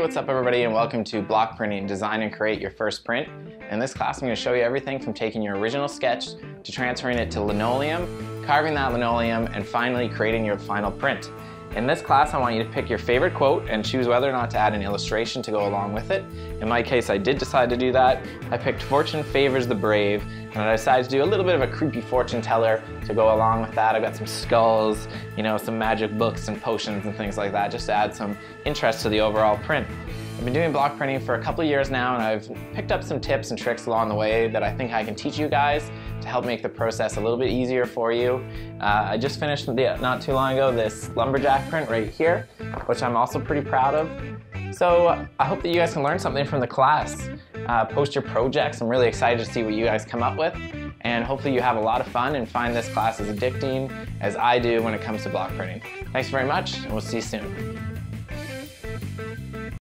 what's up everybody and welcome to Block Printing, Design and Create Your First Print. In this class I'm going to show you everything from taking your original sketch to transferring it to linoleum, carving that linoleum, and finally creating your final print. In this class, I want you to pick your favorite quote and choose whether or not to add an illustration to go along with it. In my case, I did decide to do that. I picked Fortune Favors the Brave, and I decided to do a little bit of a creepy fortune teller to go along with that. I've got some skulls, you know, some magic books and potions and things like that, just to add some interest to the overall print. I've been doing block printing for a couple years now and I've picked up some tips and tricks along the way that I think I can teach you guys to help make the process a little bit easier for you. Uh, I just finished not too long ago this lumberjack print right here, which I'm also pretty proud of. So I hope that you guys can learn something from the class. Uh, post your projects. I'm really excited to see what you guys come up with. And hopefully you have a lot of fun and find this class as addicting as I do when it comes to block printing. Thanks very much, and we'll see you soon.